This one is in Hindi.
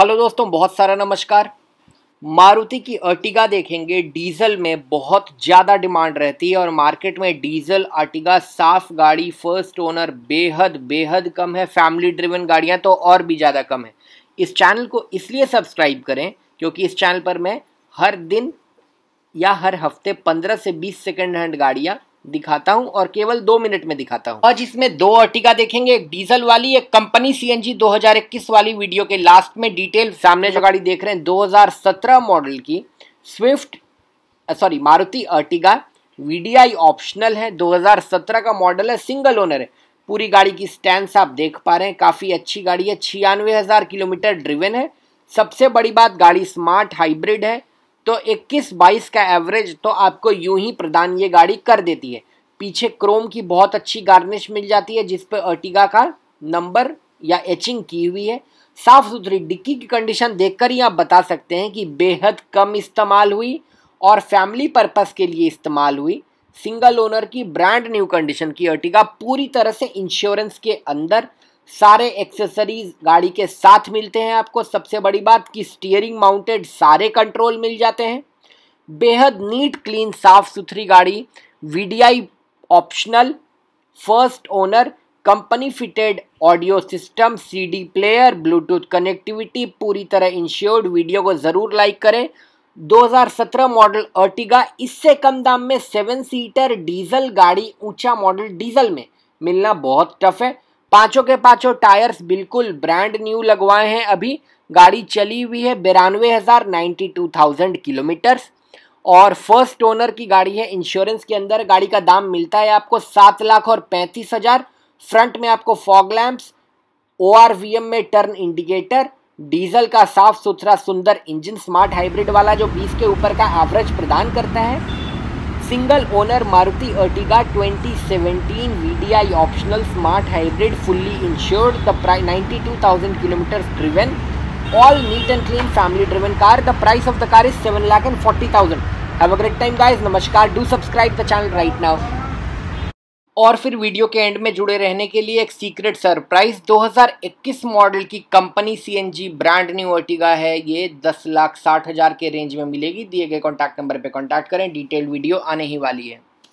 हेलो दोस्तों बहुत सारा नमस्कार मारुति की अर्टिगा देखेंगे डीजल में बहुत ज़्यादा डिमांड रहती है और मार्केट में डीजल अर्टिगा साफ गाड़ी फर्स्ट ओनर बेहद बेहद कम है फैमिली ड्रिवन गाड़ियां तो और भी ज़्यादा कम है इस चैनल को इसलिए सब्सक्राइब करें क्योंकि इस चैनल पर मैं हर दिन या हर हफ्ते पंद्रह से बीस सेकेंड हैंड गाड़ियाँ दिखाता हूं और केवल दो मिनट में दिखाता हूं आज इसमें दो अर्टिका देखेंगे एक डीजल वाली एक कंपनी सी 2021 वाली वीडियो के लास्ट में डिटेल सामने जो गाड़ी देख रहे हैं 2017 मॉडल की Swift sorry Maruti Ertiga VDI optional है 2017 का मॉडल है सिंगल ओनर है पूरी गाड़ी की स्टैंड आप देख पा रहे हैं काफ़ी अच्छी गाड़ी है छियानवे किलोमीटर ड्रिवेन है सबसे बड़ी बात गाड़ी स्मार्ट हाइब्रिड है तो 21 22 का एवरेज तो आपको यूं ही प्रदान ये गाड़ी कर देती है पीछे क्रोम की बहुत अच्छी गार्निश मिल जाती है जिस पर अर्टिगा का नंबर या एचिंग की हुई है साफ सुथरी डिक्की की कंडीशन देखकर ही आप बता सकते हैं कि बेहद कम इस्तेमाल हुई और फैमिली पर्पस के लिए इस्तेमाल हुई सिंगल ओनर की ब्रांड न्यू कंडीशन की अर्टिगा पूरी तरह से इंश्योरेंस के अंदर सारे एक्सेसरीज गाड़ी के साथ मिलते हैं आपको सबसे बड़ी बात कि स्टीयरिंग माउंटेड सारे कंट्रोल मिल जाते हैं बेहद नीट क्लीन साफ सुथरी गाड़ी V optional first owner company fitted audio system CD player Bluetooth connectivity पूरी तरह इंश्योर्ड वीडियो को ज़रूर लाइक करें 2017 मॉडल अर्टिगा इससे कम दाम में सेवन सीटर डीजल गाड़ी ऊंचा मॉडल डीजल में मिलना बहुत टफ है पांचों के पांचों टायर्स बिल्कुल ब्रांड न्यू लगवाए हैं अभी गाड़ी चली हुई है बिरानवे हज़ार नाइन्टी टू थाउजेंड किलोमीटर्स और फर्स्ट ओनर की गाड़ी है इंश्योरेंस के अंदर गाड़ी का दाम मिलता है आपको सात लाख और पैंतीस हज़ार फ्रंट में आपको फॉग लैंप्स ओ में टर्न इंडिकेटर डीजल का साफ सुथरा सुंदर इंजन स्मार्ट हाइब्रिड वाला जो 20 के ऊपर का एवरेज प्रदान करता है Single owner Maruti Ertiga 2017 VDI optional smart hybrid, fully insured, the price 92,000 kilometers driven, all neat and clean, family driven car. The price of the car is 7,40,000. Have a great time, guys. Namaskar. Do subscribe the channel right now. और फिर वीडियो के एंड में जुड़े रहने के लिए एक सीक्रेट सरप्राइज 2021 मॉडल की company CNG brand new Ertiga है ये दस लाख साठ हज़ार के रेंज में मिलेगी दिए गए कॉन्टैक्ट नंबर पर कॉन्टैक्ट करें डिटेल वीडियो आने ही वाली है